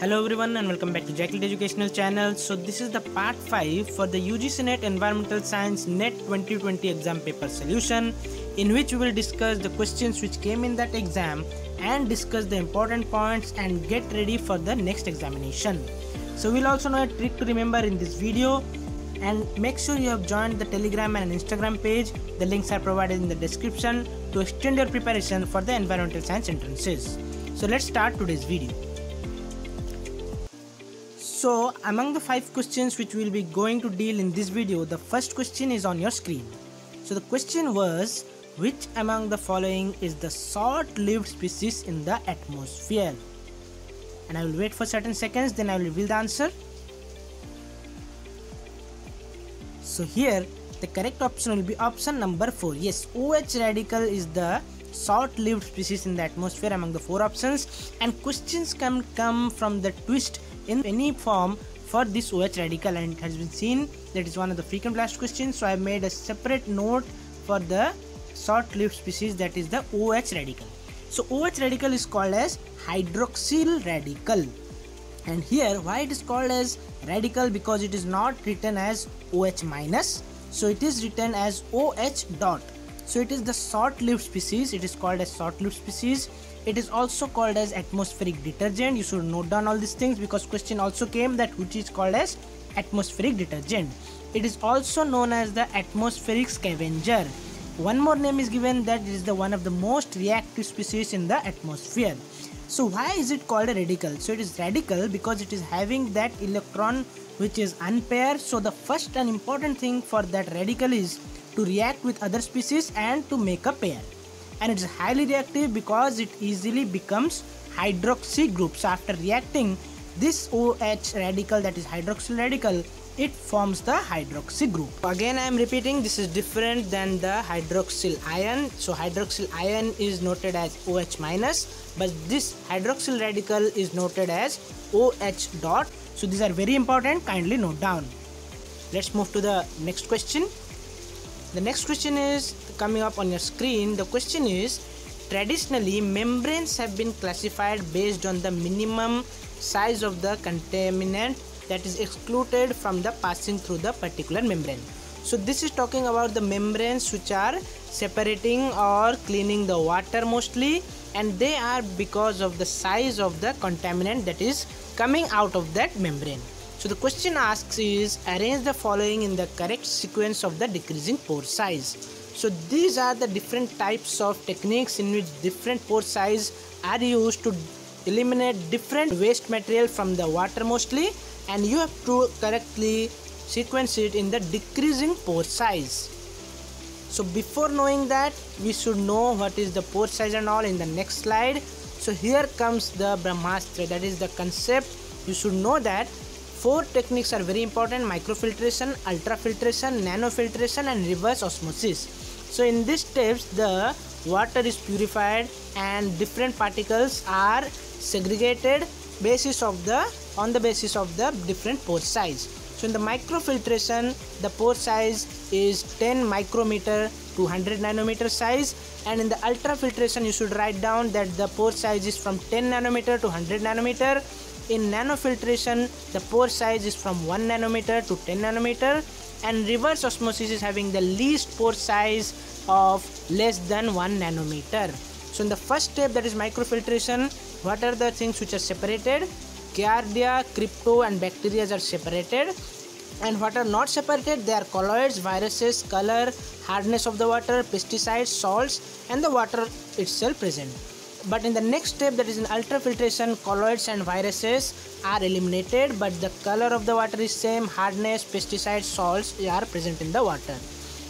Hello everyone and welcome back to ZakLiT Educational Channel. So this is the part 5 for the UGC NET Environmental Science NET 2020 exam paper solution in which we will discuss the questions which came in that exam and discuss the important points and get ready for the next examination. So we'll also know a trick to remember in this video and make sure you have joined the telegram and instagram page the links are provided in the description to extend your preparation for the environmental science entrances so let's start today's video so among the five questions which we'll be going to deal in this video the first question is on your screen. So the question was which among the following is the short-lived species in the atmosphere? And i will wait for certain seconds then i will reveal the answer. So here the correct option will be option number 4. Yes, OH radical is the short-lived species in the atmosphere among the four options. And questions can come from the twist in any form for this OH radical and it has been seen that is one of the frequent asked questions. So I made a separate note for the short-lived species that is the OH radical. So OH radical is called as hydroxyl radical. And here why it is called as radical? Because it is not written as OH minus. So it is written as OH dot. So it is the short-lived species. It is called as short-lived species it is also called as atmospheric detergent you should note down all these things because question also came that which is called as atmospheric detergent it is also known as the atmospheric scavenger one more name is given that it is the one of the most reactive species in the atmosphere so why is it called a radical? So it is radical because it is having that electron which is unpaired. So the first and important thing for that radical is to react with other species and to make a pair. And it is highly reactive because it easily becomes hydroxy groups after reacting this OH radical that is hydroxyl radical it forms the hydroxy group. Again I am repeating this is different than the hydroxyl ion. So hydroxyl ion is noted as OH minus but this hydroxyl radical is noted as OH dot. So these are very important kindly note down. Let's move to the next question. The next question is coming up on your screen. The question is traditionally membranes have been classified based on the minimum size of the contaminant that is excluded from the passing through the particular membrane so this is talking about the membranes which are separating or cleaning the water mostly and they are because of the size of the contaminant that is coming out of that membrane so the question asks is arrange the following in the correct sequence of the decreasing pore size. So these are the different types of techniques in which different pore size are used to eliminate different waste material from the water mostly and you have to correctly sequence it in the decreasing pore size. So before knowing that we should know what is the pore size and all in the next slide. So here comes the brahmastra. That is the concept. You should know that four techniques are very important microfiltration ultrafiltration nanofiltration and reverse osmosis so in these steps the water is purified and different particles are segregated basis of the on the basis of the different pore size. So in the microfiltration, the pore size is 10 micrometer to 100 nanometer size and in the ultrafiltration you should write down that the pore size is from 10 nanometer to 100 nanometer. In nanofiltration, the pore size is from 1 nanometer to 10 nanometer and reverse osmosis is having the least pore size of less than 1 nanometer. So in the first step that is microfiltration, what are the things which are separated? Giardia, crypto and bacteria are separated and what are not separated they are colloids, viruses, color, hardness of the water, pesticides, salts and the water itself present. But in the next step that is in ultrafiltration colloids and viruses are eliminated but the color of the water is same hardness, pesticides, salts are present in the water.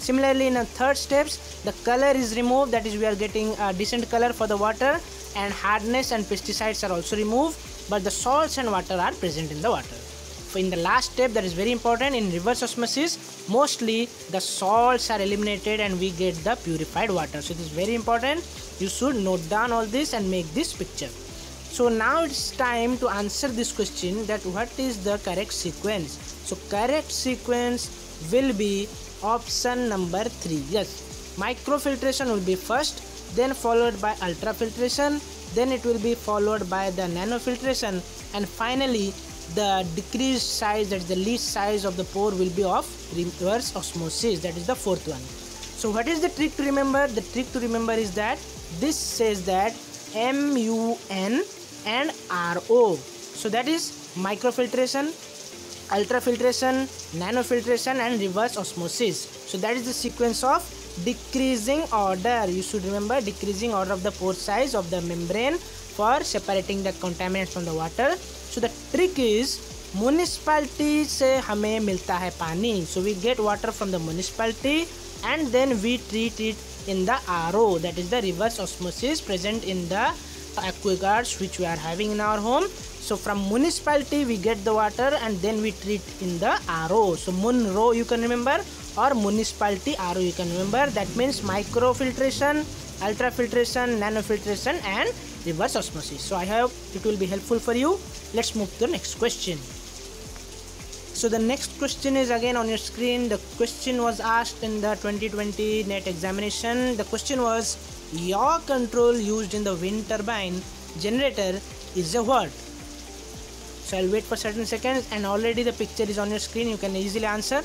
Similarly in the third steps the color is removed that is we are getting a decent color for the water and hardness and pesticides are also removed but the salts and water are present in the water. In the last step that is very important in reverse osmosis mostly the salts are eliminated and we get the purified water. So it is very important you should note down all this and make this picture. So now it's time to answer this question that what is the correct sequence. So correct sequence will be option number 3 yes microfiltration will be first then followed by ultrafiltration then it will be followed by the nanofiltration and finally the decreased size that is the least size of the pore will be of reverse osmosis that is the fourth one. So what is the trick to remember? The trick to remember is that this says that mun and ro so that is microfiltration ultrafiltration nanofiltration and reverse osmosis. So that is the sequence of decreasing order. You should remember decreasing order of the pore size of the membrane for separating the contaminants from the water so the trick is municipality से हमें मिलता है पानी. So we get water from the municipality and then we treat it in the R O that is the reverse osmosis present in the Aquaguards which we are having in our home so from municipality we get the water and then we treat in the R O so Munro you can remember और municipality R O you can remember that means micro filtration ultrafiltration nanofiltration and reverse osmosis. So I hope it will be helpful for you. Let's move to the next question. So the next question is again on your screen. The question was asked in the 2020 net examination. The question was yaw control used in the wind turbine generator is a what? So i'll wait for certain seconds and already the picture is on your screen. You can easily answer.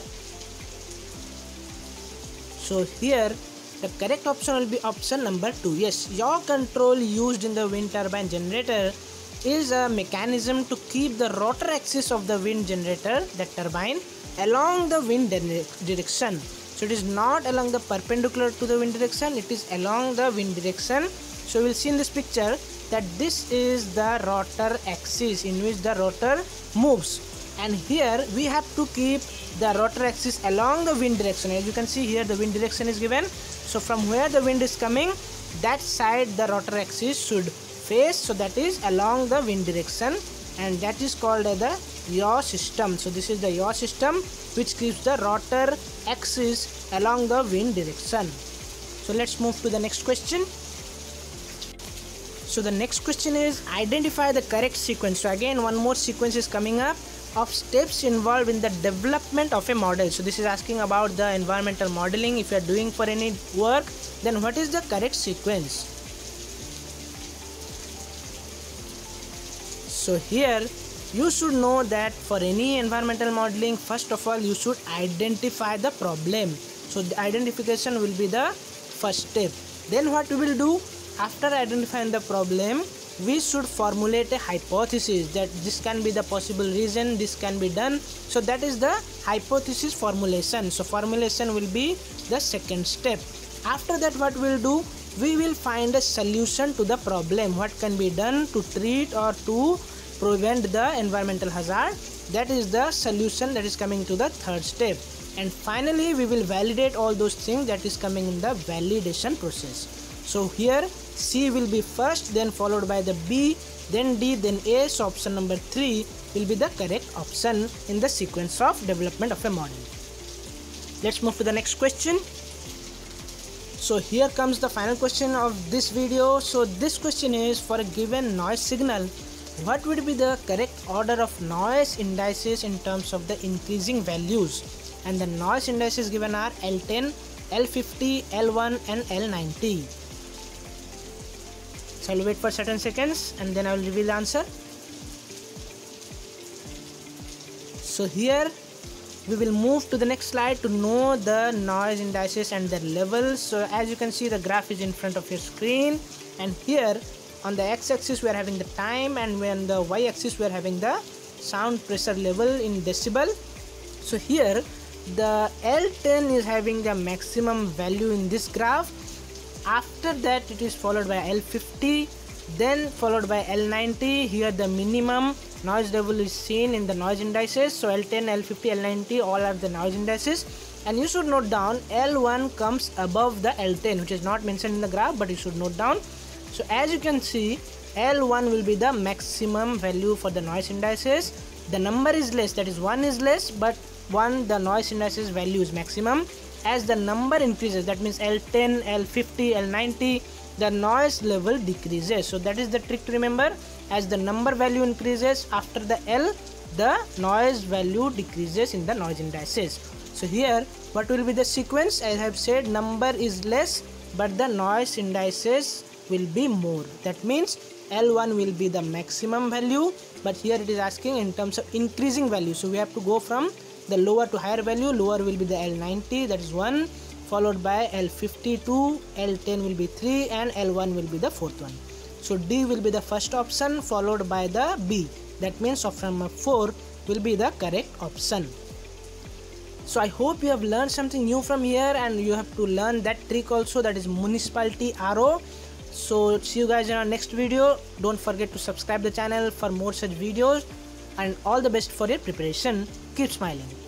So here the correct option will be option number 2 yes yaw control used in the wind turbine generator is a mechanism to keep the rotor axis of the wind generator the turbine along the wind direction. So it is not along the perpendicular to the wind direction it is along the wind direction. So we'll see in this picture that this is the rotor axis in which the rotor moves. And here we have to keep the rotor axis along the wind direction. As you can see here the wind direction is given so from where the wind is coming that side the rotor axis should face. So that is along the wind direction and that is called the yaw system. So this is the yaw system which keeps the rotor axis along the wind direction. So let's move to the next question. So the next question is identify the correct sequence. So again one more sequence is coming up of steps involved in the development of a model. So this is asking about the environmental modeling. If you are doing for any work then what is the correct sequence? So here you should know that for any environmental modeling first of all you should identify the problem. So the identification will be the first step. Then what we will do? After identifying the problem we should formulate a hypothesis that this can be the possible reason this can be done. So that is the hypothesis formulation. So formulation will be the second step. After that what we'll do? We will find a solution to the problem. What can be done to treat or to prevent the environmental hazard? That is the solution that is coming to the third step. And finally we will validate all those things that is coming in the validation process. So here c will be first then followed by the b then d then a. So option number 3 will be the correct option in the sequence of development of a model. Let's move to the next question. So here comes the final question of this video. So this question is for a given noise signal. What would be the correct order of noise indices in terms of the increasing values? And the noise indices given are L10, L50, L1 and L90. So I'll wait for certain seconds and then I will reveal the answer. So here we will move to the next slide to know the noise indices and their levels. So as you can see the graph is in front of your screen and here on the x-axis we are having the time and when the y-axis we are having the sound pressure level in decibel so here the L10 is having the maximum value in this graph after that it is followed by L50 then followed by L90 here the minimum noise level is seen in the noise indices. So L10 L50 L90 all are the noise indices. And you should note down L1 comes above the L10 which is not mentioned in the graph but you should note down. So as you can see L1 will be the maximum value for the noise indices. The number is less that is 1 is less but 1 the noise indices value is maximum as the number increases that means L10 L50 L90 the noise level decreases. So that is the trick to remember. As the number value increases after the L the noise value decreases in the noise indices. So here what will be the sequence? I have said number is less but the noise indices will be more. That means L1 will be the maximum value but here it is asking in terms of increasing value. So we have to go from the lower to higher value lower will be the L90 that is 1 followed by L52 L10 will be 3 and L1 will be the fourth one. So D will be the first option followed by the B. That means option number 4 will be the correct option. So i hope you have learned something new from here and you have to learn that trick also that is municipality RO so see you guys in our next video. Don't forget to subscribe the channel for more such videos and all the best for your preparation. Keep smiling